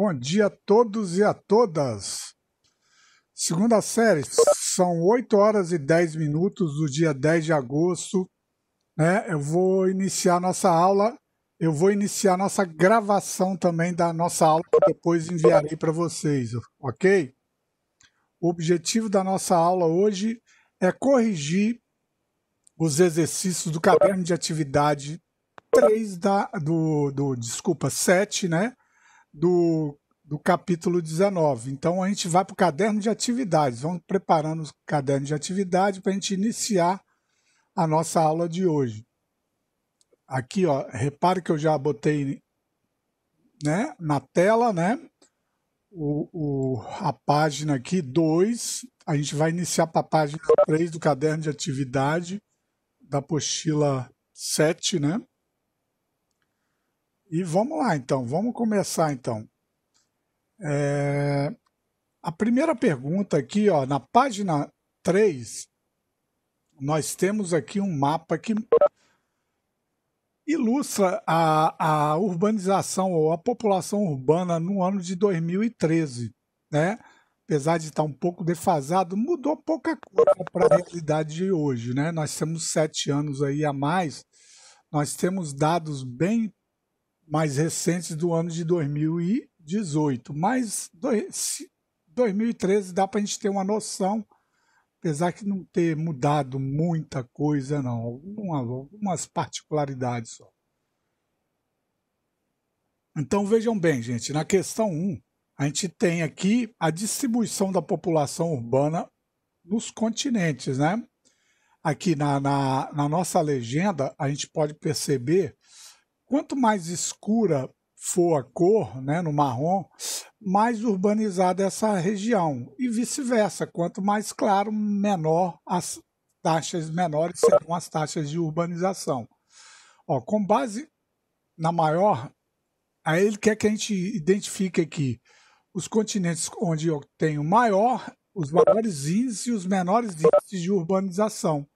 Bom dia a todos e a todas. Segunda série, são 8 horas e 10 minutos do dia 10 de agosto. Né? Eu vou iniciar nossa aula, eu vou iniciar nossa gravação também da nossa aula, que depois enviarei para vocês, ok? O objetivo da nossa aula hoje é corrigir os exercícios do caderno de atividade 3 da, do, do, desculpa, 7, né? Do, do capítulo 19. Então a gente vai para o caderno de atividades. Vamos preparando o caderno de atividade para a gente iniciar a nossa aula de hoje. Aqui, ó, repare que eu já botei né, na tela, né? O, o, a página aqui 2. A gente vai iniciar para a página 3 do caderno de atividade da apostila 7, né? E vamos lá, então. Vamos começar, então. É... A primeira pergunta aqui, ó, na página 3, nós temos aqui um mapa que ilustra a, a urbanização ou a população urbana no ano de 2013, né? Apesar de estar um pouco defasado, mudou pouca coisa para a realidade de hoje, né? Nós temos sete anos aí a mais, nós temos dados bem mais recentes do ano de 2018. Mas 2013 dá para a gente ter uma noção, apesar que não ter mudado muita coisa, não. algumas particularidades só. Então vejam bem, gente, na questão 1, a gente tem aqui a distribuição da população urbana nos continentes, né? Aqui na, na, na nossa legenda, a gente pode perceber Quanto mais escura for a cor, né, no marrom, mais urbanizada essa região. E vice-versa, quanto mais claro, menor as taxas menores serão as taxas de urbanização. Ó, com base na maior, aí ele quer que a gente identifique aqui os continentes onde eu tenho maior, os maiores índices e os menores índices de urbanização.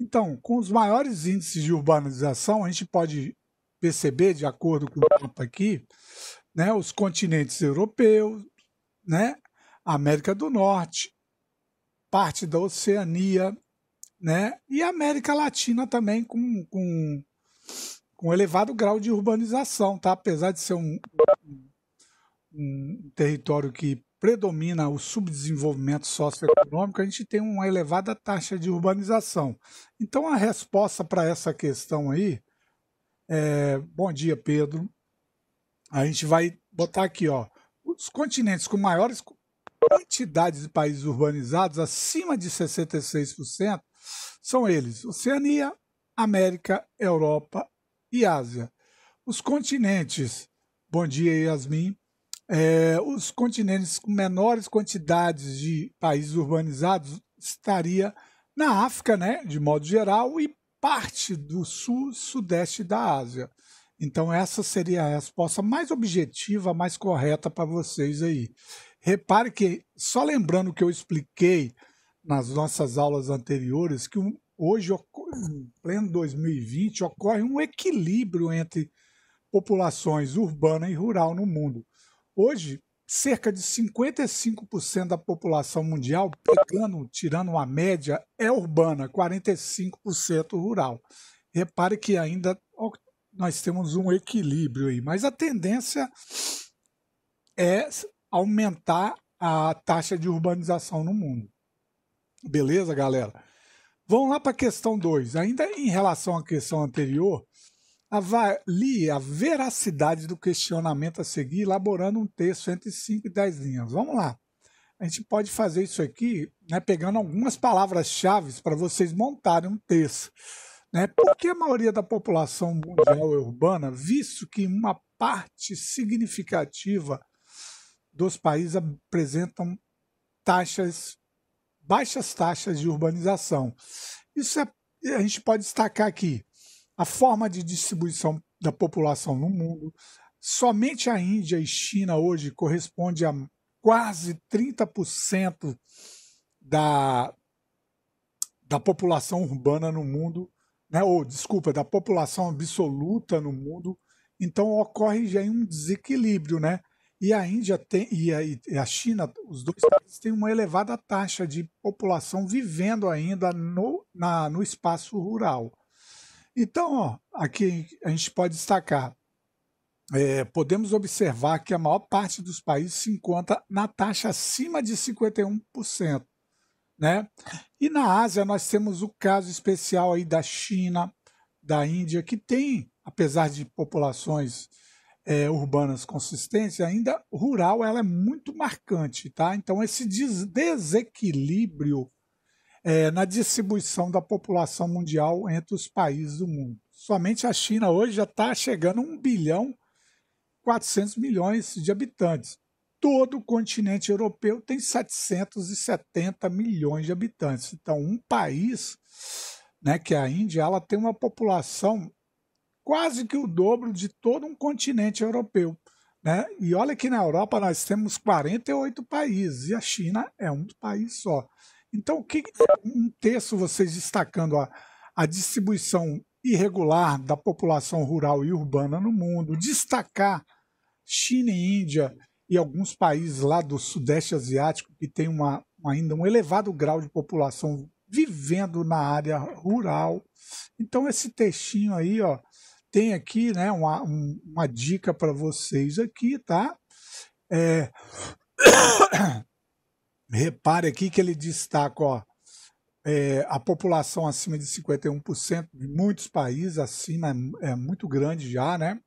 Então, com os maiores índices de urbanização, a gente pode perceber, de acordo com o mapa aqui, né, os continentes europeus, né, América do Norte, parte da Oceania, né, e América Latina também com, com, com elevado grau de urbanização, tá? apesar de ser um, um, um território que predomina o subdesenvolvimento socioeconômico, a gente tem uma elevada taxa de urbanização. Então a resposta para essa questão aí é, bom dia, Pedro. A gente vai botar aqui, ó, os continentes com maiores quantidades de países urbanizados, acima de 66%, são eles: Oceania, América, Europa e Ásia. Os continentes, bom dia, Yasmin. É, os continentes com menores quantidades de países urbanizados estaria na África, né, de modo geral, e parte do sul-sudeste da Ásia. Então, essa seria a resposta mais objetiva, mais correta para vocês aí. Repare que, só lembrando que eu expliquei nas nossas aulas anteriores, que hoje, em pleno 2020, ocorre um equilíbrio entre populações urbana e rural no mundo. Hoje, cerca de 55% da população mundial, pegando, tirando uma média, é urbana, 45% rural. Repare que ainda nós temos um equilíbrio aí, mas a tendência é aumentar a taxa de urbanização no mundo. Beleza, galera? Vamos lá para a questão 2. Ainda em relação à questão anterior, avalie a veracidade do questionamento a seguir, elaborando um texto entre 5 e 10 linhas. Vamos lá. A gente pode fazer isso aqui né, pegando algumas palavras-chave para vocês montarem um texto. Né? Por que a maioria da população mundial é urbana, visto que uma parte significativa dos países apresentam taxas, baixas taxas de urbanização? Isso é, a gente pode destacar aqui a forma de distribuição da população no mundo. Somente a Índia e China hoje corresponde a quase 30% da, da população urbana no mundo, né? ou desculpa, da população absoluta no mundo. Então ocorre já um desequilíbrio, né? E a Índia tem, e a, e a China, os dois países têm uma elevada taxa de população vivendo ainda no, na, no espaço rural. Então, ó, aqui a gente pode destacar é, podemos observar que a maior parte dos países se encontra na taxa acima de 51%. Né? E na Ásia nós temos o caso especial aí da China, da Índia, que tem, apesar de populações é, urbanas consistentes, ainda rural ela é muito marcante. Tá? Então esse desequilíbrio é, na distribuição da população mundial entre os países do mundo. Somente a China hoje já está chegando a um bilhão 400 milhões de habitantes. Todo o continente europeu tem 770 milhões de habitantes. Então, um país, né, que é a Índia, ela tem uma população quase que o dobro de todo um continente europeu. Né? E olha que na Europa nós temos 48 países e a China é um país só. Então, o que um texto vocês destacando a, a distribuição irregular da população rural e urbana no mundo, destacar China e Índia e alguns países lá do Sudeste Asiático que tem uma, ainda um elevado grau de população vivendo na área rural. Então esse textinho aí, ó, tem aqui, né, uma, uma dica para vocês aqui, tá? É... Repare aqui que ele destaca, ó, é, a população acima de 51% de muitos países, acima é, é muito grande já, né?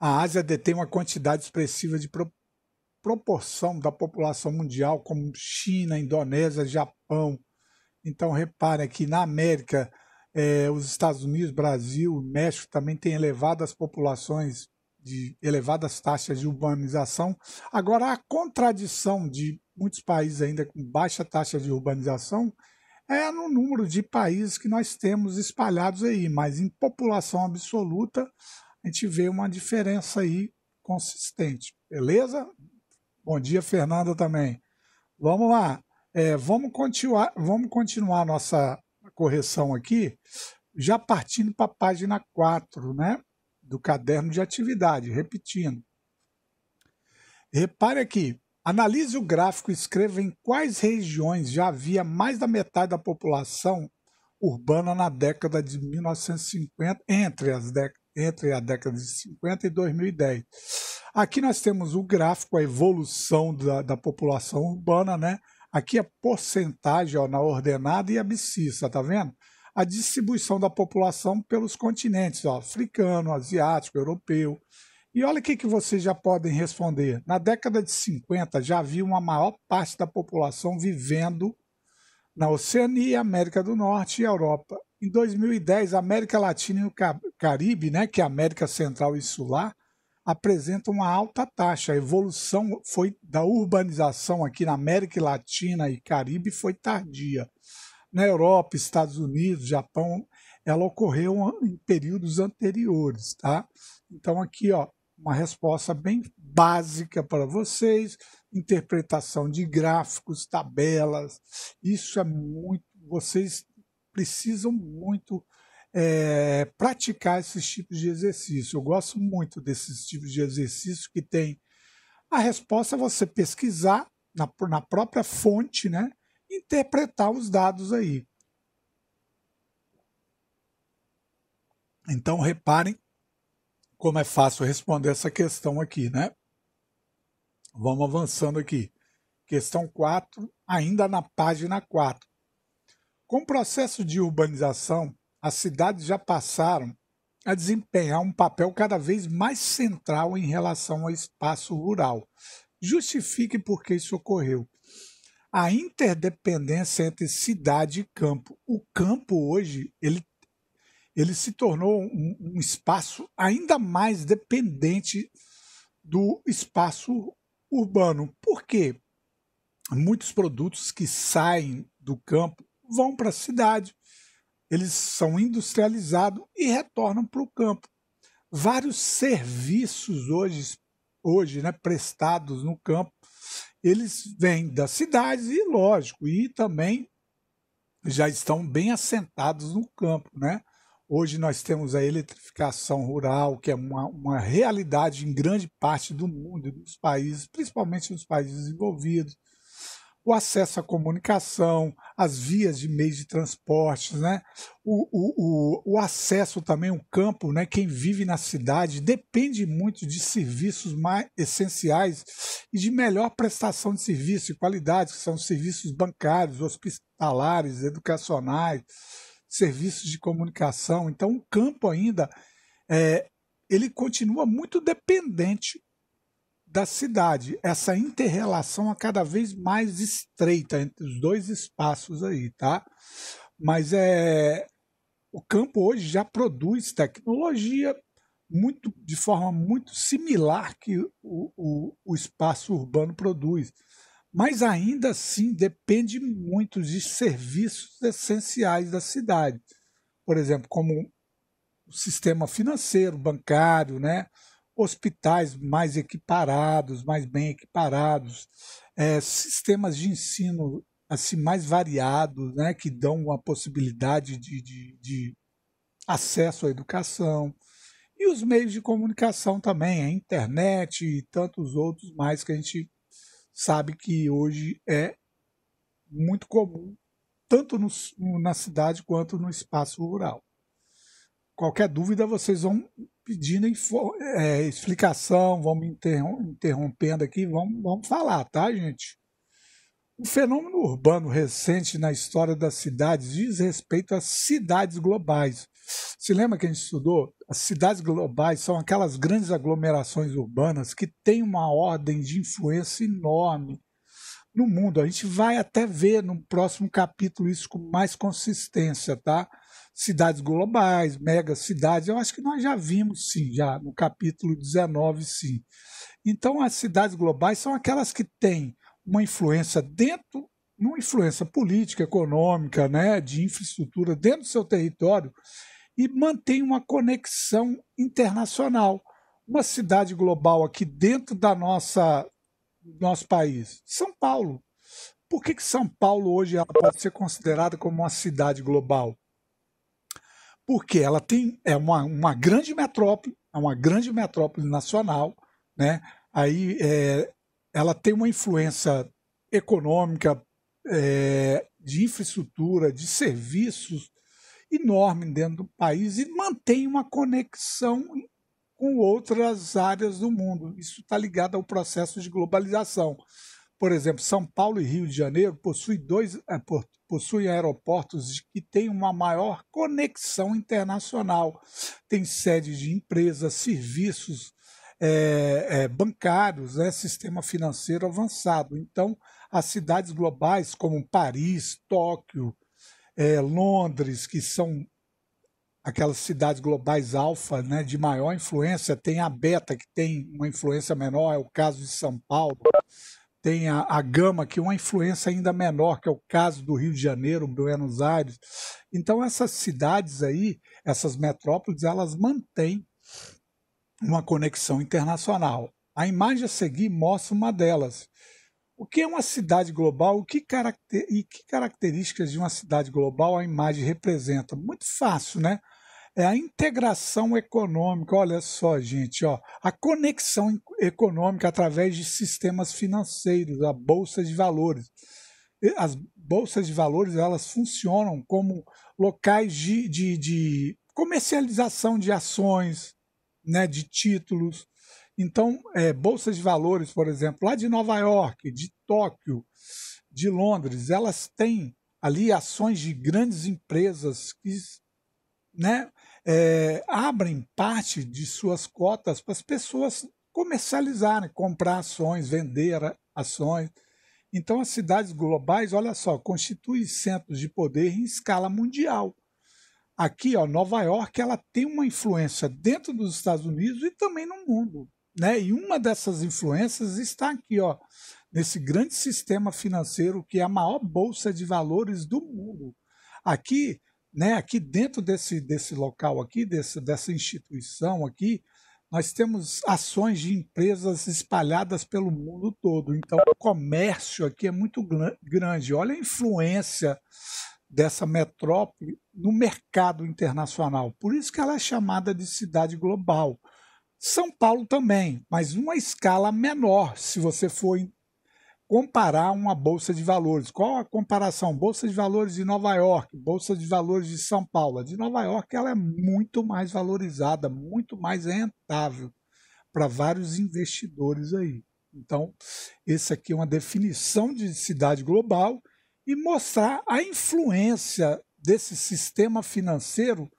A Ásia detém uma quantidade expressiva de pro, proporção da população mundial, como China, Indonésia, Japão. Então, repare que na América, é, os Estados Unidos, Brasil, México também têm elevadas populações de elevadas taxas de urbanização. Agora, a contradição de muitos países ainda com baixa taxa de urbanização é no número de países que nós temos espalhados aí, mas em população absoluta a gente vê uma diferença aí consistente, beleza? Bom dia, Fernanda também. Vamos lá, é, vamos continuar, vamos continuar nossa correção aqui, já partindo para a página 4, né? Do caderno de atividade, repetindo. Repare aqui, Analise o gráfico e escreva em quais regiões já havia mais da metade da população urbana na década de 1950, entre, as entre a década de 50 e 2010. Aqui nós temos o gráfico, a evolução da, da população urbana, né? Aqui a porcentagem ó, na ordenada e abscissa, tá vendo? A distribuição da população pelos continentes, ó, africano, asiático, europeu. E olha o que, que vocês já podem responder. Na década de 50 já havia uma maior parte da população vivendo na Oceania, América do Norte e Europa. Em 2010, a América Latina e o Caribe, né, que é a América Central e Sular, apresentam uma alta taxa. A evolução foi da urbanização aqui na América Latina e Caribe foi tardia. Na Europa, Estados Unidos, Japão, ela ocorreu em períodos anteriores, tá? Então aqui, ó, uma resposta bem básica para vocês, interpretação de gráficos, tabelas. Isso é muito. Vocês precisam muito é, praticar esses tipos de exercício. Eu gosto muito desses tipos de exercício que tem. A resposta é você pesquisar na, na própria fonte, né? Interpretar os dados aí. Então, reparem como é fácil responder essa questão aqui, né? Vamos avançando aqui. Questão 4, ainda na página 4. Com o processo de urbanização, as cidades já passaram a desempenhar um papel cada vez mais central em relação ao espaço rural. Justifique por que isso ocorreu. A interdependência entre cidade e campo. O campo hoje ele ele se tornou um, um espaço ainda mais dependente do espaço urbano. Por quê? Muitos produtos que saem do campo vão para a cidade, eles são industrializados e retornam para o campo. Vários serviços hoje, hoje né, prestados no campo, eles vêm das cidades e, lógico, e também já estão bem assentados no campo, né? Hoje nós temos a eletrificação rural, que é uma, uma realidade em grande parte do mundo dos países, principalmente nos países desenvolvidos o acesso à comunicação, as vias de meios de transporte, né? o, o, o, o acesso também ao campo, né? quem vive na cidade depende muito de serviços mais essenciais e de melhor prestação de serviço e qualidade, que são serviços bancários, hospitalares, educacionais, serviços de comunicação. Então, o campo ainda é, ele continua muito dependente da cidade, essa interrelação a cada vez mais estreita entre os dois espaços aí, tá? Mas é o campo hoje já produz tecnologia muito de forma muito similar que o, o, o espaço urbano produz, mas ainda assim depende muito de serviços essenciais da cidade, por exemplo, como o sistema financeiro, bancário, né? Hospitais mais equiparados, mais bem equiparados, é, sistemas de ensino assim mais variados, né, que dão uma possibilidade de, de, de acesso à educação e os meios de comunicação também, a internet e tantos outros mais que a gente sabe que hoje é muito comum, tanto no, na cidade quanto no espaço rural. Qualquer dúvida, vocês vão pedindo é, explicação, vamos interrompendo aqui, vamos, falar, tá, gente? Um fenômeno urbano recente na história das cidades diz respeito às cidades globais. Se lembra que a gente estudou? As cidades globais são aquelas grandes aglomerações urbanas que têm uma ordem de influência enorme no mundo. A gente vai até ver no próximo capítulo isso com mais consistência, tá? cidades globais, mega cidades, eu acho que nós já vimos sim, já no capítulo 19, sim. Então, as cidades globais são aquelas que têm uma influência dentro, uma influência política, econômica, né, de infraestrutura dentro do seu território e mantém uma conexão internacional. Uma cidade global aqui dentro da nossa nosso país, São Paulo. Por que, que São Paulo hoje ela pode ser considerada como uma cidade global? porque ela tem é uma, uma grande metrópole, é uma grande metrópole nacional, né? Aí é, ela tem uma influência econômica, é, de infraestrutura, de serviços enorme dentro do país e mantém uma conexão com outras áreas do mundo. Isso está ligado ao processo de globalização. Por exemplo, São Paulo e Rio de Janeiro possuem dois é, possuem aeroportos que têm uma maior conexão internacional. Tem sede de empresas, serviços é, é, bancários, né, sistema financeiro avançado. Então, as cidades globais como Paris, Tóquio, é, Londres, que são aquelas cidades globais alfa, né, de maior influência, tem a beta que tem uma influência menor, é o caso de São Paulo tem a, a Gama, que é uma influência ainda menor, que é o caso do Rio de Janeiro, Buenos Aires. Então, essas cidades aí, essas metrópoles, elas mantêm uma conexão internacional. A imagem a seguir mostra uma delas. O que é uma cidade global o que caracter... e que características de uma cidade global a imagem representa? Muito fácil, né? É a integração econômica. Olha só, gente, ó, a conexão econômica através de sistemas financeiros, a bolsa de valores. As bolsas de valores elas funcionam como locais de, de, de comercialização de ações, né, de títulos. Então, é, bolsas de valores, por exemplo, lá de Nova York, de Tóquio, de Londres, elas têm ali ações de grandes empresas que né, é, abrem parte de suas cotas para as pessoas comercializarem, comprar ações, vender ações. Então, as cidades globais, olha só, constituem centros de poder em escala mundial. Aqui, ó, Nova York, ela tem uma influência dentro dos Estados Unidos e também no mundo. Né? E uma dessas influências está aqui, ó, nesse grande sistema financeiro que é a maior bolsa de valores do mundo. Aqui, né, aqui dentro desse, desse local aqui, desse, dessa instituição aqui, nós temos ações de empresas espalhadas pelo mundo todo. Então, o comércio aqui é muito grande. Olha a influência dessa metrópole no mercado internacional. Por isso que ela é chamada de cidade global. São Paulo também, mas numa escala menor, se você for comparar uma bolsa de valores. Qual a comparação? Bolsa de valores de Nova York, bolsa de valores de São Paulo. A de Nova York ela é muito mais valorizada, muito mais rentável para vários investidores aí. Então, esse aqui é uma definição de cidade global e mostrar a influência desse sistema financeiro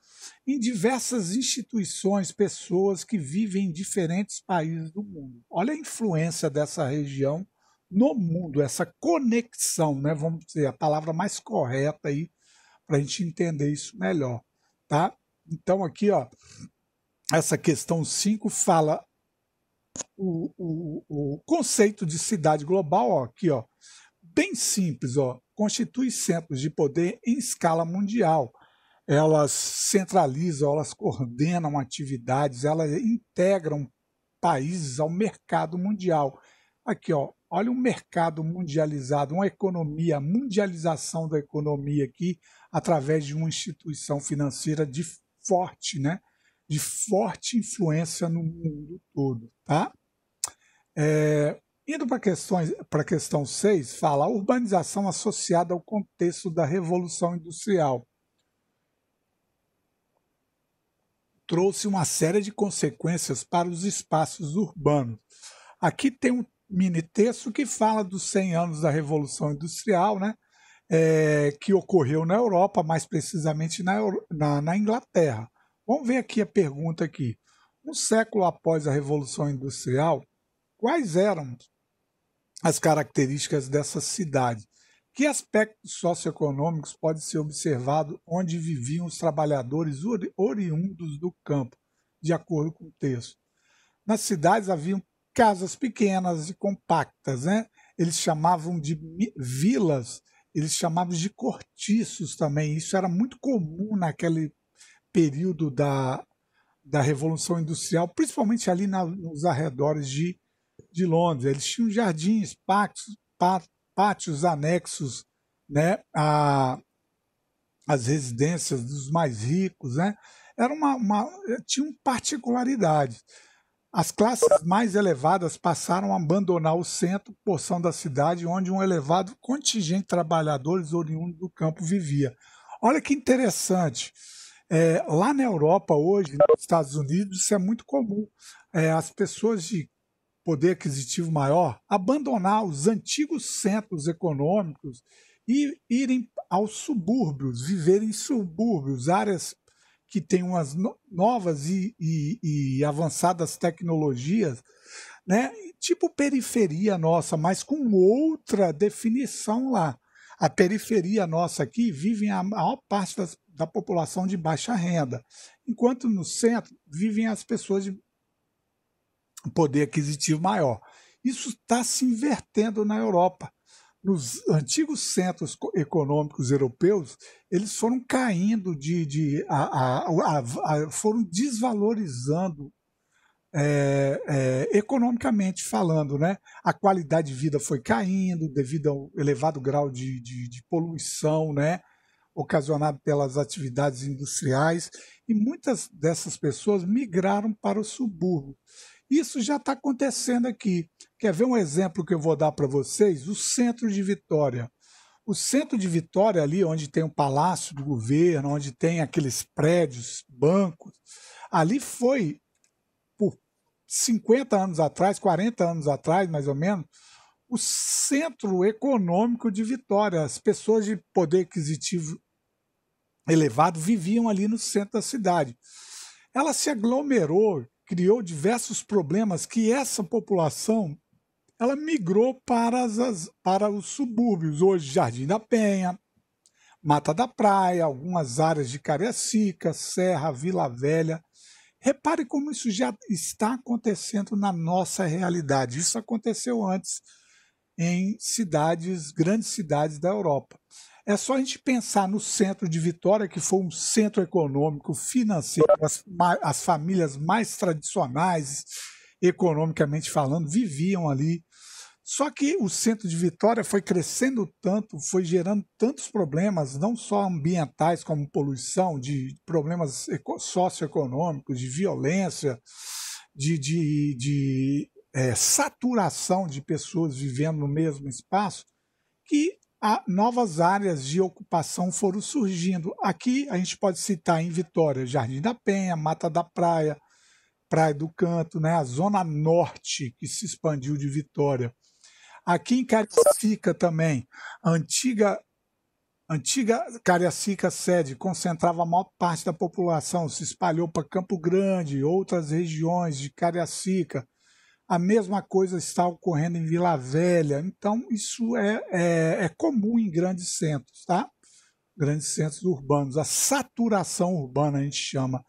em diversas instituições, pessoas que vivem em diferentes países do mundo. Olha a influência dessa região no mundo, essa conexão, né? Vamos dizer a palavra mais correta aí para a gente entender isso melhor, tá? Então aqui, ó, essa questão 5 fala o, o, o conceito de cidade global, ó, aqui, ó, bem simples, ó, constitui centros de poder em escala mundial. Elas centralizam, elas coordenam atividades, elas integram países ao mercado mundial. Aqui, ó, olha um mercado mundializado, uma economia, mundialização da economia aqui através de uma instituição financeira de forte, né? De forte influência no mundo todo, tá? É, indo para a questão 6, fala a urbanização associada ao contexto da Revolução Industrial. Trouxe uma série de consequências para os espaços urbanos. Aqui tem um mini texto que fala dos 100 anos da Revolução Industrial, né? É, que ocorreu na Europa, mais precisamente na, na, na Inglaterra. Vamos ver aqui a pergunta aqui. Um século após a Revolução Industrial, quais eram as características dessa cidade? Que aspectos socioeconômicos pode ser observado onde viviam os trabalhadores ori oriundos do campo, de acordo com o texto? Nas cidades haviam casas pequenas e compactas, né? Eles chamavam de vilas, eles chamavam de cortiços também. Isso era muito comum naquele período da, da Revolução Industrial, principalmente ali na, nos arredores de de Londres. Eles tinham jardins, pátios, pátios anexos né, a, as residências dos mais ricos. Né? Era uma, uma, tinham particularidades. As classes mais elevadas passaram a abandonar o centro, porção da cidade, onde um elevado contingente de trabalhadores oriundos do campo vivia. Olha que interessante. É, lá na Europa, hoje, nos Estados Unidos, isso é muito comum. É, as pessoas de poder aquisitivo maior, abandonar os antigos centros econômicos e irem aos subúrbios, viver em subúrbios, áreas que têm umas novas e, e, e avançadas tecnologias, né? tipo periferia nossa, mas com outra definição lá. A periferia nossa aqui vivem a maior parte das, da população de baixa renda, enquanto no centro vivem as pessoas de poder aquisitivo maior. Isso está se invertendo na Europa. Nos antigos centros econômicos europeus, eles foram caindo de. de a, a, a, foram desvalorizando é, é, economicamente falando, né? A qualidade de vida foi caindo devido ao elevado grau de, de, de poluição, né? Ocasionado pelas atividades industriais, e muitas dessas pessoas migraram para o subúrbio. Isso já está acontecendo aqui. Quer ver um exemplo que eu vou dar para vocês? O centro de Vitória. O centro de Vitória, ali onde tem o palácio do governo, onde tem aqueles prédios, bancos, ali foi, por 50 anos atrás, 40 anos atrás, mais ou menos, o centro econômico de Vitória. As pessoas de poder aquisitivo elevado viviam ali no centro da cidade. Ela se aglomerou criou diversos problemas que essa população ela migrou para, as, para os subúrbios, hoje Jardim da Penha, Mata da Praia, algumas áreas de Cariacica, Serra, Vila Velha. Repare como isso já está acontecendo na nossa realidade. Isso aconteceu antes em cidades, grandes cidades da Europa. É só a gente pensar no centro de Vitória, que foi um centro econômico, financeiro, as, as famílias mais tradicionais, economicamente falando, viviam ali. Só que o centro de Vitória foi crescendo tanto, foi gerando tantos problemas, não só ambientais, como poluição, de problemas socioeconômicos, de violência, de, de, de é, saturação de pessoas vivendo no mesmo espaço, que novas áreas de ocupação foram surgindo. Aqui a gente pode citar em Vitória, Jardim da Penha, Mata da Praia, Praia do Canto, né? a Zona Norte que se expandiu de Vitória. Aqui em Cariacica também, a antiga antiga Cariacica sede concentrava a maior parte da população, se espalhou para Campo Grande, outras regiões de Cariacica. A mesma coisa está ocorrendo em Vila Velha. Então, isso é, é, é comum em grandes centros, tá? Grandes centros urbanos. A saturação urbana, a gente chama.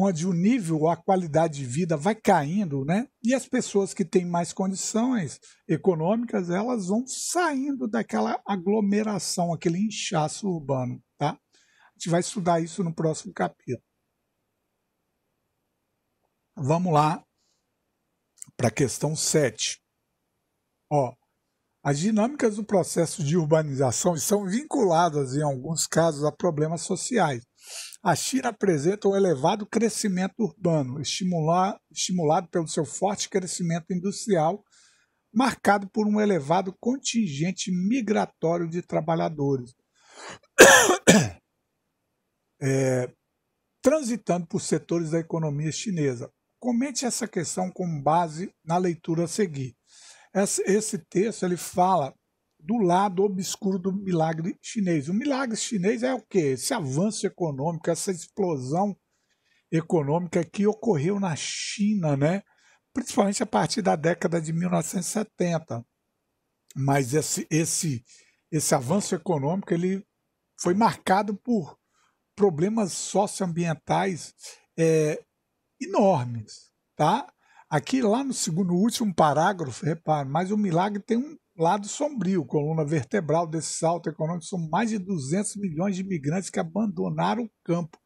Onde o nível, a qualidade de vida vai caindo, né? E as pessoas que têm mais condições econômicas, elas vão saindo daquela aglomeração, aquele inchaço urbano, tá? A gente vai estudar isso no próximo capítulo. Vamos lá para a questão 7. Ó, as dinâmicas do processo de urbanização estão vinculadas, em alguns casos, a problemas sociais. A China apresenta um elevado crescimento urbano, estimulado pelo seu forte crescimento industrial, marcado por um elevado contingente migratório de trabalhadores, é, transitando por setores da economia chinesa. Comente essa questão com base na leitura a seguir. Esse texto ele fala do lado obscuro do milagre chinês. O milagre chinês é o quê? Esse avanço econômico, essa explosão econômica que ocorreu na China, né? principalmente a partir da década de 1970. Mas esse, esse, esse avanço econômico ele foi marcado por problemas socioambientais é, enormes, tá? Aqui lá no segundo último parágrafo, repare, mas o milagre tem um lado sombrio, coluna vertebral desse salto econômico são mais de 200 milhões de imigrantes que abandonaram o campo.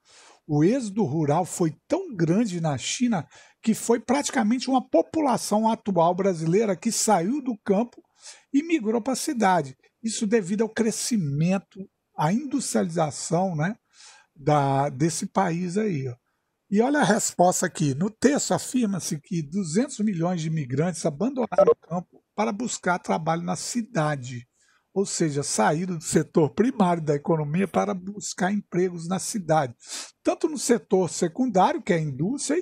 O êxodo rural foi tão grande na China que foi praticamente uma população atual brasileira que saiu do campo e migrou para a cidade. Isso devido ao crescimento, à industrialização né, da, desse país aí. Ó. E olha a resposta aqui. No texto afirma-se que 200 milhões de imigrantes abandonaram o campo para buscar trabalho na cidade, ou seja, saíram do setor primário da economia para buscar empregos na cidade, tanto no setor secundário, que é a indústria,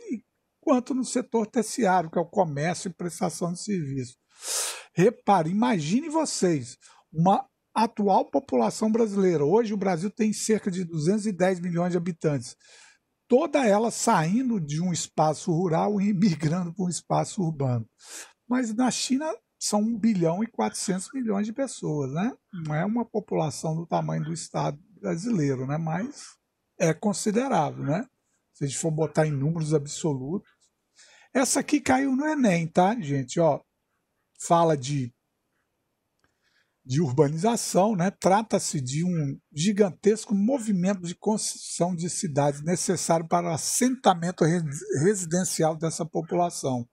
quanto no setor terciário, que é o comércio e prestação de serviço. Repare, imagine vocês, uma atual população brasileira. Hoje o Brasil tem cerca de 210 milhões de habitantes toda ela saindo de um espaço rural e migrando para um espaço urbano. Mas na China são 1 bilhão e 400 milhões de pessoas, né? Não é uma população do tamanho do Estado brasileiro, né? Mas é considerável, né? Se a gente for botar em números absolutos. Essa aqui caiu no Enem, tá, gente? Ó, fala de de urbanização, né? trata-se de um gigantesco movimento de construção de cidades necessário para o assentamento residencial dessa população.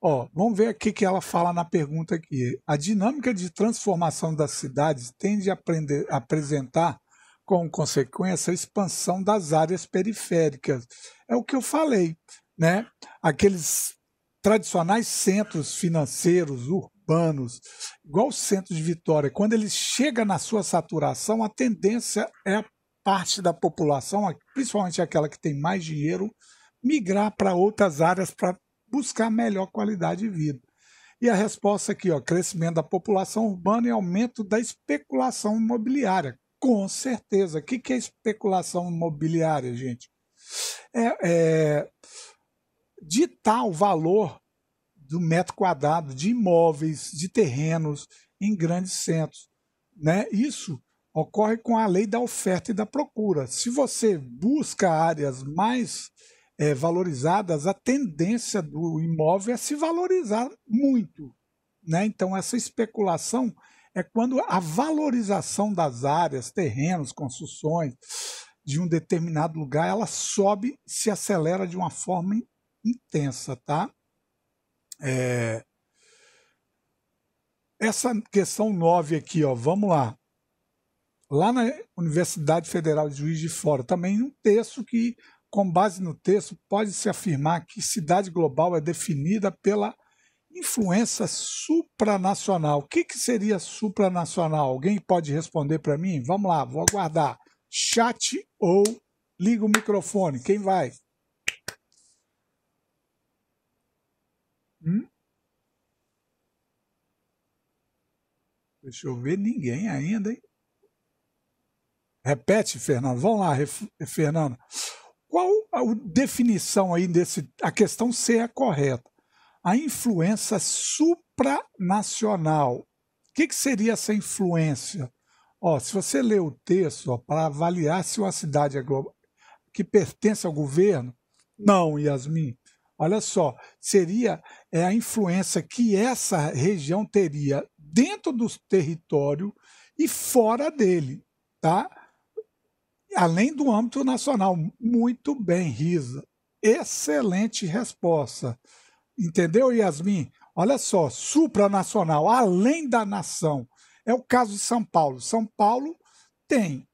Ó, vamos ver aqui que ela fala na pergunta aqui. A dinâmica de transformação das cidades tende a, aprender, apresentar como consequência a expansão das áreas periféricas. É o que eu falei, né? Aqueles tradicionais centros financeiros, urbanos, igual o centro de Vitória, quando ele chega na sua saturação, a tendência é a parte da população, principalmente aquela que tem mais dinheiro, migrar para outras áreas para buscar melhor qualidade de vida. E a resposta aqui, ó, crescimento da população urbana e aumento da especulação imobiliária. Com certeza. O que é especulação imobiliária, gente? É, é ditar o valor do metro quadrado de imóveis, de terrenos em grandes centros. Né? Isso ocorre com a lei da oferta e da procura. Se você busca áreas mais é, valorizadas, a tendência do imóvel é se valorizar muito. Né? Então, essa especulação é quando a valorização das áreas, terrenos, construções de um determinado lugar, ela sobe, se acelera de uma forma intensa, tá? É, essa questão 9 aqui, ó, vamos lá. Lá na Universidade Federal de Juiz de Fora, também um texto que, com base no texto, pode-se afirmar que cidade global é definida pela influência supranacional. O que, que seria supranacional? Alguém pode responder para mim? Vamos lá, vou aguardar. Chat ou liga o microfone. Quem vai? Hum? Deixa eu ver, ninguém ainda, hein? Repete, Fernando. Vamos lá, Fernando. Qual a definição aí desse. A questão C é correta. A influência supranacional. O que, que seria essa influência? Ó, se você ler o texto para avaliar se uma cidade é global, que pertence ao governo, não, Yasmin. Olha só, seria é a influência que essa região teria dentro do território e fora dele, tá? Além do âmbito nacional. Muito bem, Risa. Excelente resposta. Entendeu, Yasmin? Olha só, supranacional, além da nação. É o caso de São Paulo. São Paulo tem.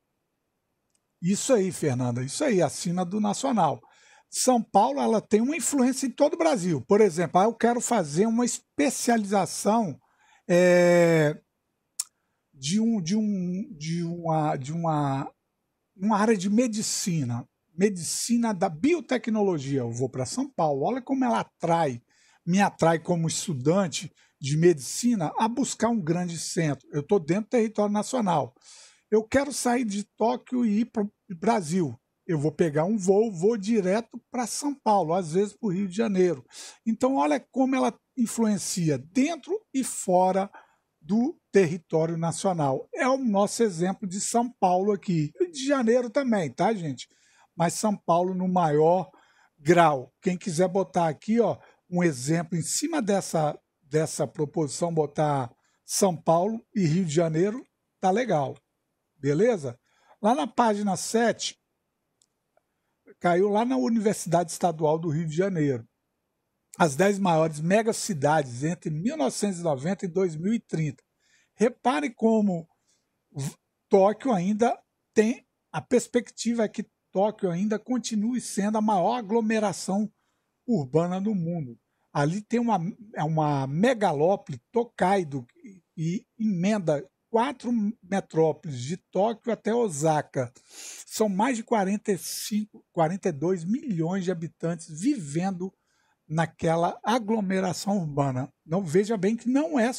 Isso aí, Fernanda, isso aí, acima do nacional. São Paulo ela tem uma influência em todo o Brasil. Por exemplo, ah, eu quero fazer uma especialização é, de, um, de, um, de, uma, de uma, uma área de medicina, medicina da biotecnologia. Eu vou para São Paulo, olha como ela atrai, me atrai como estudante de medicina a buscar um grande centro. Eu estou dentro do território nacional. Eu quero sair de Tóquio e ir para o Brasil eu vou pegar um voo, vou direto para São Paulo, às vezes para o Rio de Janeiro. Então, olha como ela influencia dentro e fora do território nacional. É o nosso exemplo de São Paulo aqui. Rio de Janeiro também, tá, gente? Mas São Paulo no maior grau. Quem quiser botar aqui, ó, um exemplo em cima dessa, dessa proposição, botar São Paulo e Rio de Janeiro, tá legal. Beleza? Lá na página 7, caiu lá na Universidade Estadual do Rio de Janeiro. As 10 maiores megacidades entre 1990 e 2030. Repare como Tóquio ainda tem a perspectiva é que Tóquio ainda continue sendo a maior aglomeração urbana do mundo. Ali tem uma, é uma megalópole, Tokaido, e emenda quatro metrópoles, de Tóquio até Osaka. São mais de 45, 42 milhões de habitantes vivendo naquela aglomeração urbana. Não veja bem que não é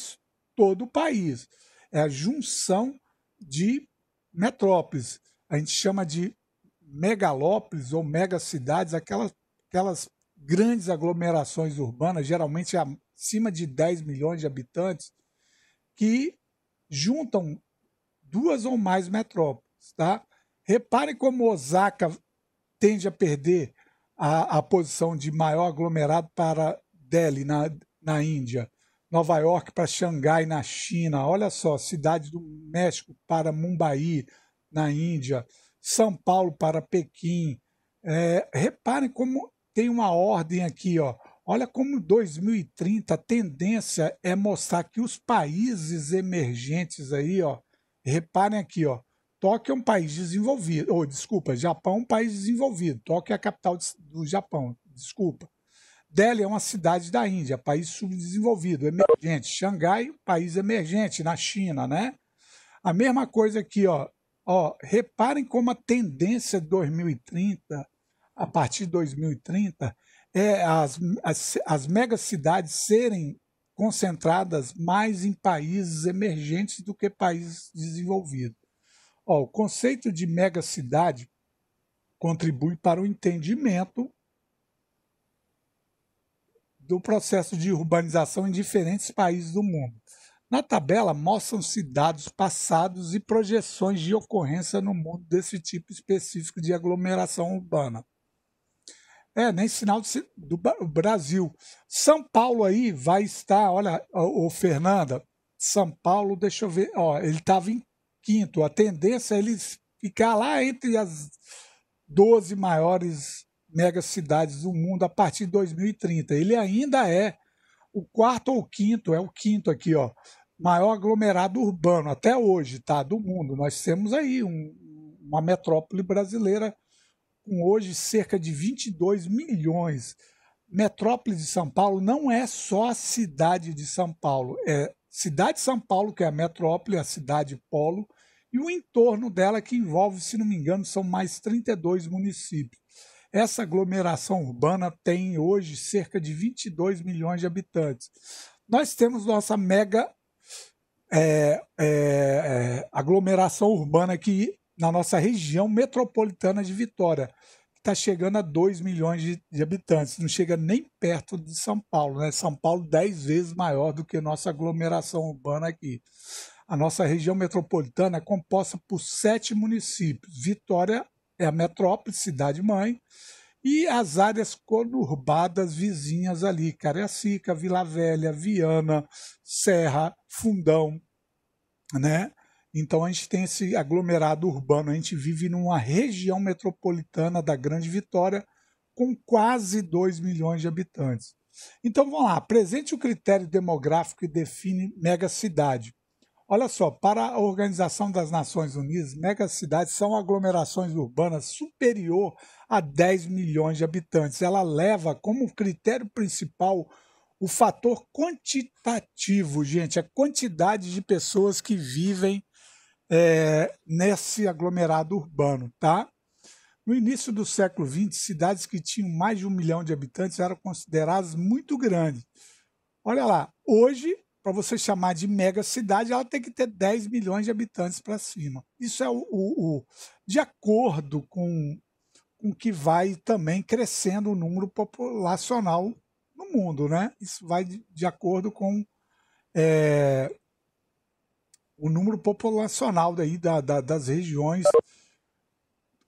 todo o país, é a junção de metrópoles. A gente chama de megalópolis ou megacidades, aquelas, aquelas grandes aglomerações urbanas, geralmente acima de 10 milhões de habitantes, que juntam duas ou mais metrópoles. Tá? Repare como Osaka tende a perder a, a posição de maior aglomerado para Delhi, na, na Índia. Nova York para Xangai, na China. Olha só, cidade do México para Mumbai, na Índia. São Paulo para Pequim. É, reparem como tem uma ordem aqui, ó. Olha como 2030 a tendência é mostrar que os países emergentes aí, ó, reparem aqui, ó, Tóquio é um país desenvolvido, ou desculpa, Japão é um país desenvolvido, Tóquio é a capital do Japão, desculpa. Delhi é uma cidade da Índia, país subdesenvolvido, emergente. Xangai, país emergente na China, né? A mesma coisa aqui, ó. Ó, reparem como a tendência de 2030, a partir de 2030, é as, as, as megacidades serem concentradas mais em países emergentes do que países desenvolvidos. Ó, o conceito de megacidade contribui para o entendimento do processo de urbanização em diferentes países do mundo. Na tabela mostram-se dados passados e projeções de ocorrência no mundo desse tipo específico de aglomeração urbana. É, nem sinal do Brasil. São Paulo aí vai estar, olha, o Fernanda, São Paulo, deixa eu ver, ó, ele estava em quinto. A tendência é ele ficar lá entre as 12 maiores megacidades do mundo a partir de 2030. Ele ainda é o quarto ou quinto, é o quinto aqui, ó, maior aglomerado urbano até hoje, tá? Do mundo. Nós temos aí um, uma metrópole brasileira com hoje cerca de 22 milhões. Metrópole de São Paulo não é só a cidade de São Paulo, é cidade de São Paulo, que é a metrópole, a cidade polo, e o entorno dela, que envolve, se não me engano, são mais 32 municípios. Essa aglomeração urbana tem hoje cerca de 22 milhões de habitantes. Nós temos nossa mega é, é, é, aglomeração urbana aqui na nossa região metropolitana de Vitória, que está chegando a 2 milhões de, de, habitantes, não chega nem perto de São Paulo. Né? São Paulo, 10 vezes maior do que nossa aglomeração urbana aqui. A nossa região metropolitana é composta por sete municípios. Vitória é a metrópole, cidade-mãe, e as áreas conurbadas vizinhas ali, Cariacica, Vila Velha, Viana, Serra, Fundão, né? Então a gente tem esse aglomerado urbano, a gente vive numa região metropolitana da Grande Vitória com quase 2 milhões de habitantes. Então vamos lá, apresente o critério demográfico que define megacidade. Olha só, para a Organização das Nações Unidas, megacidades são aglomerações urbanas superior a 10 milhões de habitantes. Ela leva como critério principal o fator quantitativo, gente, a quantidade de pessoas que vivem é, nesse aglomerado urbano, tá? No início do século XX, cidades que tinham mais de um milhão de habitantes eram consideradas muito grandes. Olha lá, hoje para você chamar de mega cidade, ela tem que ter 10 milhões de habitantes para cima. Isso é o, o, o, de acordo com com que vai também crescendo o número populacional no mundo, né? Isso vai de, de acordo com é, o número populacional daí da, da, das regiões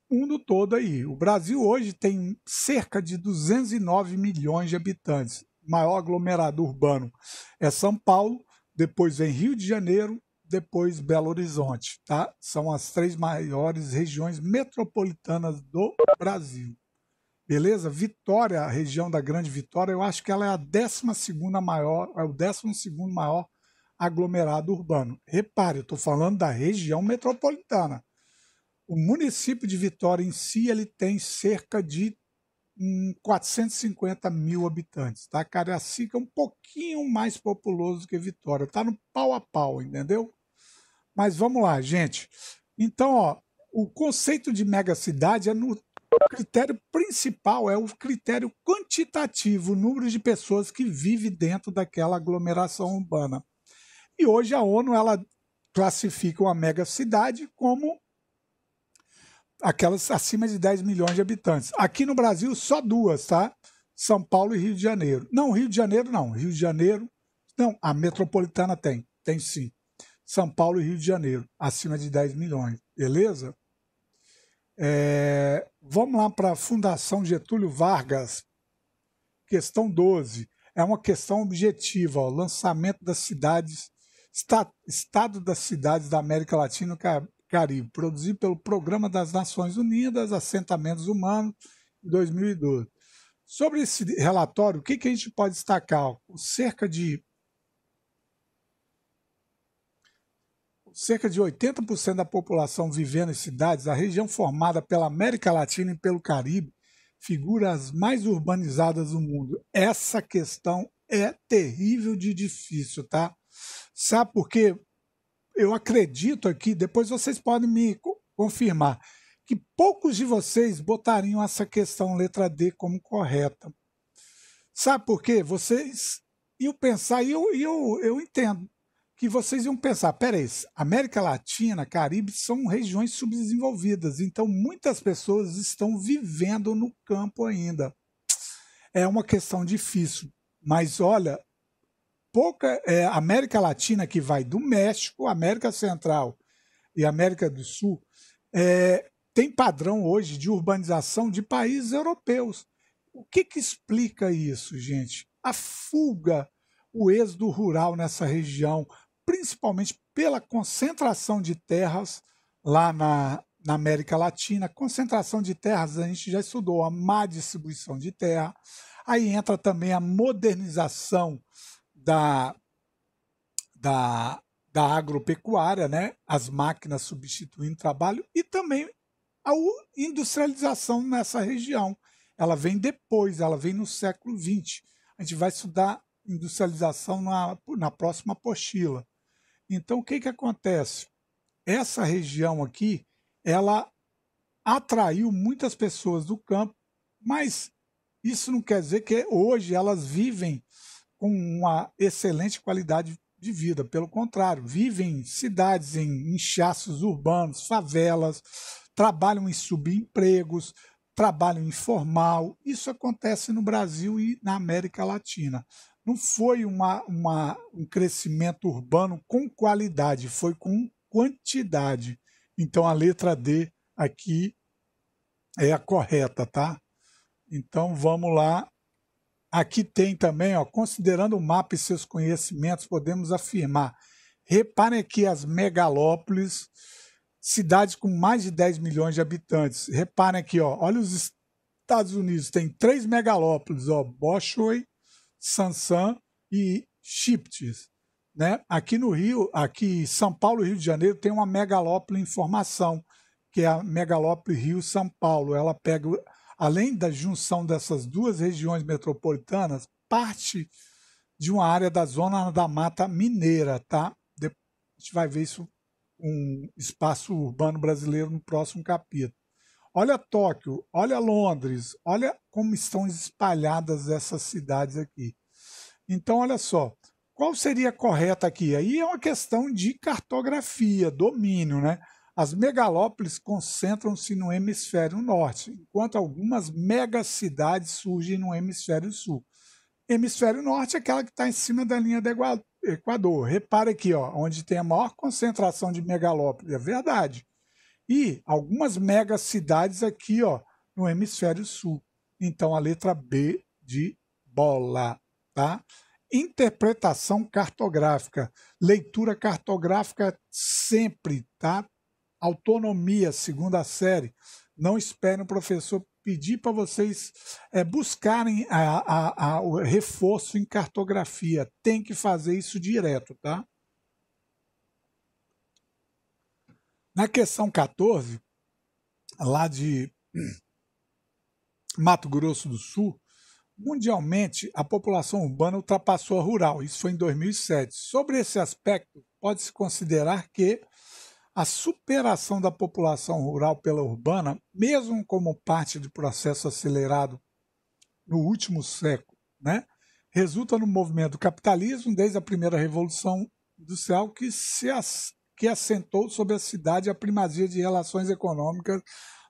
mundo todo aí. O Brasil hoje tem cerca de 209 milhões de habitantes maior aglomerado urbano é São Paulo, depois vem Rio de Janeiro, depois Belo Horizonte, tá? São as três maiores regiões metropolitanas do Brasil. Beleza? Vitória, a região da Grande Vitória, eu acho que ela é a 12 maior, é o 12 maior aglomerado urbano. Repare, eu estou falando da região metropolitana. O município de Vitória em si ele tem cerca de 450 mil habitantes. Tá? Cariacica é um pouquinho mais populoso que Vitória. Está no pau a pau, entendeu? Mas vamos lá, gente. Então, ó, o conceito de megacidade é no critério principal é o critério quantitativo, o número de pessoas que vive dentro daquela aglomeração urbana. E hoje a ONU ela classifica uma megacidade como aquelas acima de 10 milhões de habitantes. Aqui no Brasil, só duas, tá? São Paulo e Rio de Janeiro. Não, Rio de Janeiro não. Rio de Janeiro, não, a metropolitana tem, tem sim. São Paulo e Rio de Janeiro, acima de 10 milhões, beleza? É, vamos lá para a Fundação Getúlio Vargas, questão 12. É uma questão objetiva, ó, lançamento das cidades, estado das cidades da América Latina Caribe, produzido pelo Programa das Nações Unidas, Assentamentos Humanos, em 2012. Sobre esse relatório, o que, que a gente pode destacar? Cerca de cerca de 80% da população vivendo em cidades, a região formada pela América Latina e pelo Caribe figura as mais urbanizadas do mundo. Essa questão é terrível de difícil, tá? Sabe por quê? Eu acredito aqui, depois vocês podem me confirmar, que poucos de vocês botariam essa questão letra D como correta. Sabe por quê? Vocês iam pensar, e eu, eu, eu entendo, que vocês iam pensar, peraí, América Latina, Caribe são regiões subdesenvolvidas, então muitas pessoas estão vivendo no campo ainda. É uma questão difícil, mas olha, pouca é, América Latina que vai do México, América Central e América do Sul é, tem padrão hoje de urbanização de países europeus. O que, que explica isso, gente? A fuga, o êxodo rural nessa região, principalmente pela concentração de terras lá na, na América Latina. Concentração de terras, a gente já estudou a má distribuição de terra. Aí entra também a modernização da, da da agropecuária, né? as máquinas substituindo trabalho, e também a industrialização nessa região. Ela vem depois, ela vem no século XX. A gente vai estudar industrialização na, na próxima apostila. Então, o que, que acontece? Essa região aqui, ela atraiu muitas pessoas do campo, mas isso não quer dizer que hoje elas vivem com uma excelente qualidade de vida. Pelo contrário, vivem em cidades, em inchaços urbanos, favelas, trabalham em subempregos, trabalho informal. Isso acontece no Brasil e na América Latina. Não foi uma, uma, um crescimento urbano com qualidade, foi com quantidade. Então a letra D aqui é a correta, tá? Então vamos lá. Aqui tem também, ó, considerando o mapa e seus conhecimentos, podemos afirmar. Reparem aqui as megalópolis, cidades com mais de 10 milhões de habitantes. Reparem aqui, ó, olha os Estados Unidos, tem três megalópolis, ó, Bolshoi, Sansan e Chiptis. Né? Aqui no Rio, aqui São Paulo Rio de Janeiro tem uma megalópole em formação, que é a megalópole Rio-São Paulo. Ela pega além da junção dessas duas regiões metropolitanas, parte de uma área da zona da Mata Mineira, tá? A gente vai ver isso um espaço urbano brasileiro no próximo capítulo. Olha Tóquio, olha Londres, olha como estão espalhadas essas cidades aqui. Então, olha só, qual seria correta aqui? Aí é uma questão de cartografia, domínio, né? As megalópolis concentram-se no hemisfério norte, enquanto algumas megacidades surgem no hemisfério sul. Hemisfério norte é aquela que está em cima da linha do Equador. Repare aqui, ó, onde tem a maior concentração de megalópolis, é verdade. E algumas megacidades aqui, ó, no hemisfério sul. Então a letra B de bola, tá? Interpretação cartográfica, leitura cartográfica sempre, tá? Autonomia, segunda série. Não esperem o professor pedir para vocês é, buscarem a, a, a, o reforço em cartografia. Tem que fazer isso direto, tá? Na questão 14, lá de Mato Grosso do Sul, mundialmente a população urbana ultrapassou a rural. Isso foi em 2007. Sobre esse aspecto, pode-se considerar que a superação da população rural pela urbana, mesmo como parte do processo acelerado no último século, né, resulta no movimento do capitalismo desde a primeira revolução industrial que se as, que assentou sobre a cidade a primazia de relações econômicas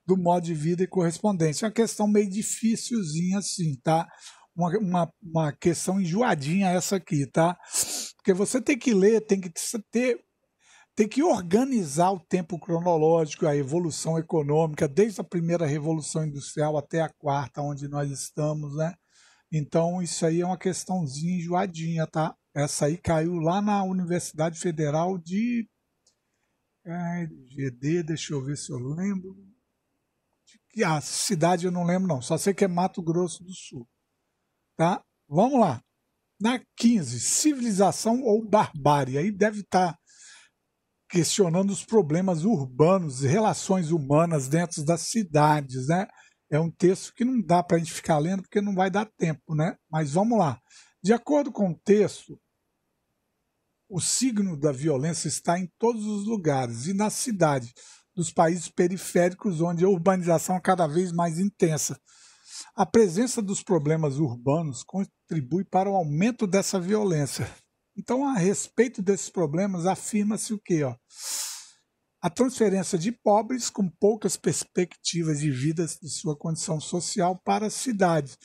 do modo de vida e correspondência. É uma questão meio dificilzinha assim, tá? Uma, uma, uma questão enjoadinha essa aqui, tá? Porque você tem que ler, tem que ter tem que organizar o tempo cronológico, a evolução econômica, desde a primeira revolução industrial até a quarta, onde nós estamos, né? Então, isso aí é uma questãozinha enjoadinha, tá? Essa aí caiu lá na Universidade Federal de é, GD, deixa eu ver se eu lembro. A cidade eu não lembro, não. Só sei que é Mato Grosso do Sul. Tá? Vamos lá. Na 15, civilização ou barbárie. Aí deve estar tá questionando os problemas urbanos e relações humanas dentro das cidades, né? É um texto que não dá para a gente ficar lendo porque não vai dar tempo, né? Mas vamos lá. De acordo com o texto, o signo da violência está em todos os lugares e na cidade, dos países periféricos onde a urbanização é cada vez mais intensa. A presença dos problemas urbanos contribui para o aumento dessa violência, então, a respeito desses problemas, afirma-se o quê? Ó? A transferência de pobres com poucas perspectivas de vida de sua condição social para as cidades.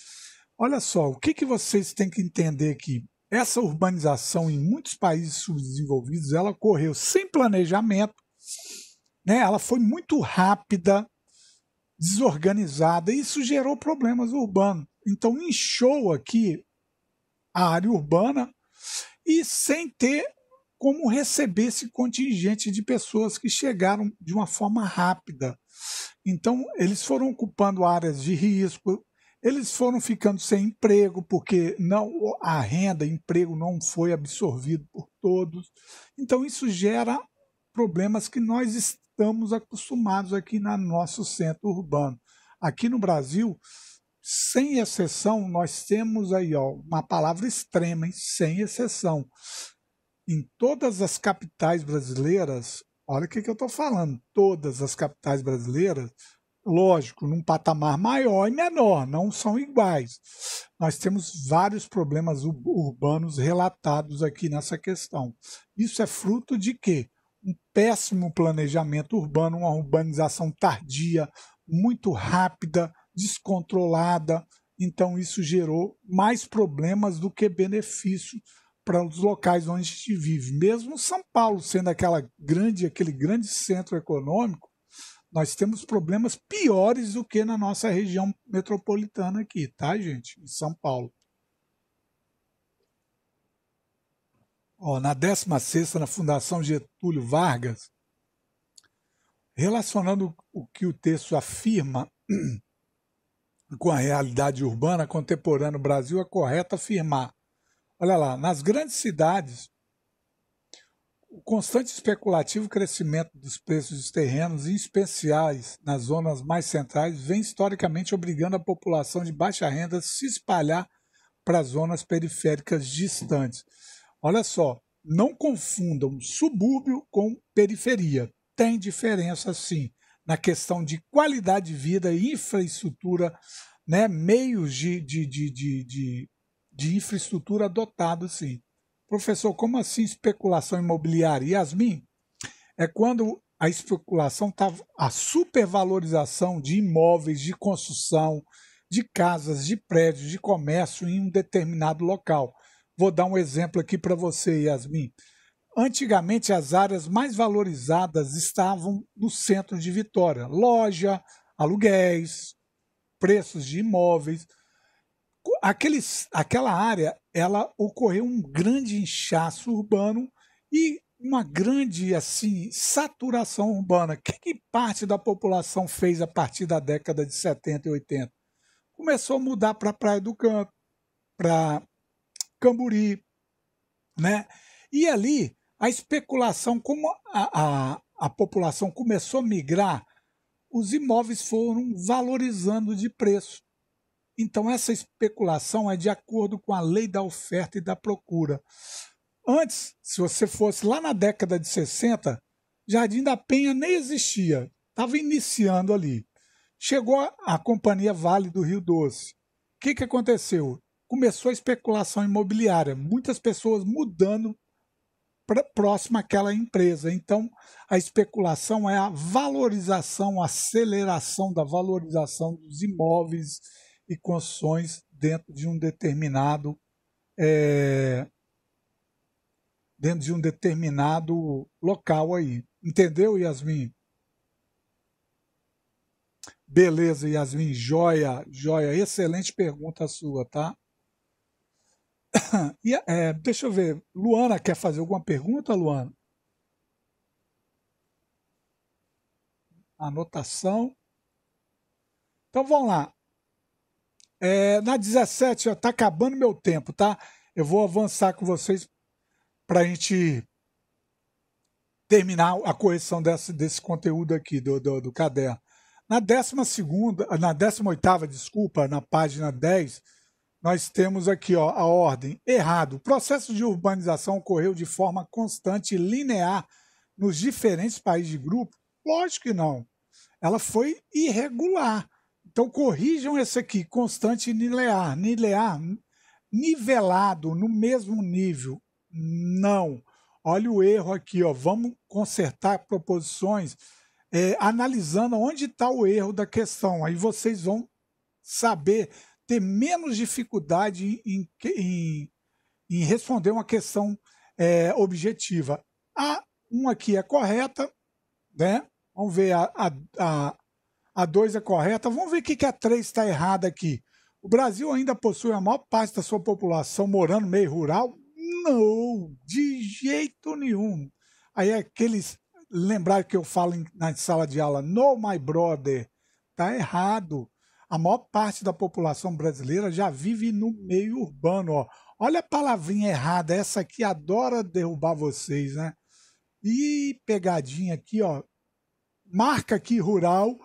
Olha só, o que, que vocês têm que entender aqui? Essa urbanização em muitos países subdesenvolvidos, ela ocorreu sem planejamento, né? ela foi muito rápida, desorganizada, e isso gerou problemas urbanos. Então, inchou aqui a área urbana e sem ter como receber esse contingente de pessoas que chegaram de uma forma rápida. Então, eles foram ocupando áreas de risco, eles foram ficando sem emprego, porque não a renda, emprego não foi absorvido por todos. Então, isso gera problemas que nós estamos acostumados aqui no nosso centro urbano. Aqui no Brasil, sem exceção, nós temos aí ó, uma palavra extrema, hein? sem exceção. Em todas as capitais brasileiras, olha o que, que eu estou falando, todas as capitais brasileiras, lógico, num patamar maior e menor, não são iguais. Nós temos vários problemas urbanos relatados aqui nessa questão. Isso é fruto de quê? Um péssimo planejamento urbano, uma urbanização tardia, muito rápida, descontrolada. Então, isso gerou mais problemas do que benefício para os locais onde a gente vive. Mesmo São Paulo sendo aquela grande, aquele grande centro econômico, nós temos problemas piores do que na nossa região metropolitana aqui, tá, gente? Em São Paulo. Ó, na 16 na Fundação Getúlio Vargas, relacionando o que o texto afirma com a realidade urbana contemporânea no Brasil, é correto afirmar. Olha lá, nas grandes cidades, o constante especulativo crescimento dos preços dos terrenos, em especiais nas zonas mais centrais, vem historicamente obrigando a população de baixa renda a se espalhar para zonas periféricas distantes. Olha só, não confundam subúrbio com periferia. Tem diferença sim na questão de qualidade de vida infraestrutura, né, meios de, de, de, de, de, de infraestrutura adotados sim. Professor, como assim especulação imobiliária? Yasmin, é quando a especulação está a supervalorização de imóveis de construção, de casas, de prédios, de comércio em um determinado local. Vou dar um exemplo aqui para você, Yasmin. Antigamente, as áreas mais valorizadas estavam no centro de Vitória: loja, aluguéis, preços de imóveis aqueles, aquela área ela ocorreu um grande inchaço urbano e uma grande assim saturação urbana. O que, que parte da população fez a partir da década de 70 e 80? Começou a mudar para a Praia do Canto, para Camburi, né? E ali a especulação, como a, a, a população começou a migrar, os imóveis foram valorizando de preço. Então, essa especulação é de acordo com a lei da oferta e da procura. Antes, se você fosse lá na década de 60, Jardim da Penha nem existia, estava iniciando ali. Chegou a Companhia Vale do Rio Doce. O que, que aconteceu? Começou a especulação imobiliária, muitas pessoas mudando próxima àquela empresa. Então, a especulação é a valorização, a aceleração da valorização dos imóveis e construções dentro de um determinado é, dentro de um determinado local aí. Entendeu, Yasmin? Beleza, Yasmin, joia, joia. Excelente pergunta sua, tá? E, é, deixa eu ver, Luana quer fazer alguma pergunta, Luana? Anotação. Então vamos lá. É, na 17, está acabando meu tempo, tá? Eu vou avançar com vocês para a gente terminar a correção desse, desse conteúdo aqui do, do, do caderno. Na 12 na 18 desculpa, na página 10, nós temos aqui ó, a ordem. Errado. O processo de urbanização ocorreu de forma constante e linear nos diferentes países de grupo? Lógico que não. Ela foi irregular. Então corrijam esse aqui, constante e nilear. Nilear, nivelado no mesmo nível. Não. Olha o erro aqui, ó. Vamos consertar proposições é, analisando onde está o erro da questão. Aí vocês vão saber ter menos dificuldade em, em, em responder uma questão é, objetiva. A um aqui é correta, né? Vamos ver a, a, a a 2 é correta. Vamos ver o que, que a 3 está errada aqui. O Brasil ainda possui a maior parte da sua população morando meio rural? Não, de jeito nenhum. Aí é aqueles. Lembrar que eu falo na sala de aula, no my brother, tá errado. A maior parte da população brasileira já vive no meio urbano. Ó. Olha a palavrinha errada, essa aqui adora derrubar vocês, né? E pegadinha aqui, ó. Marca aqui rural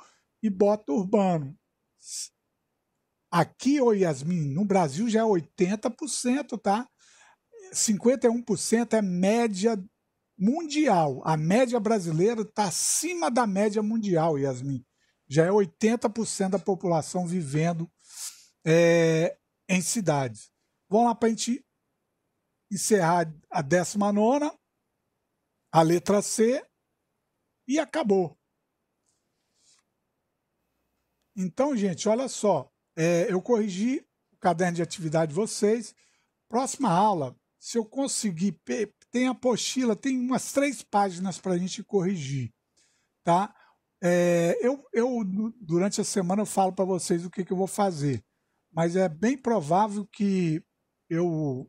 e bota urbano. Aqui, ô Yasmin, no Brasil já é 80%, tá? 51% é média mundial. A média brasileira está acima da média mundial, Yasmin. Já é 80% da população vivendo é, em cidades. Vamos lá para a gente encerrar a 19, a letra C, e acabou. Então, gente, olha só. É, eu corrigi o caderno de atividade de vocês. Próxima aula, se eu conseguir tem apostila, tem umas três páginas para a gente corrigir, tá? É, eu, eu, durante a semana, eu falo para vocês o que, que eu vou fazer, mas é bem provável que eu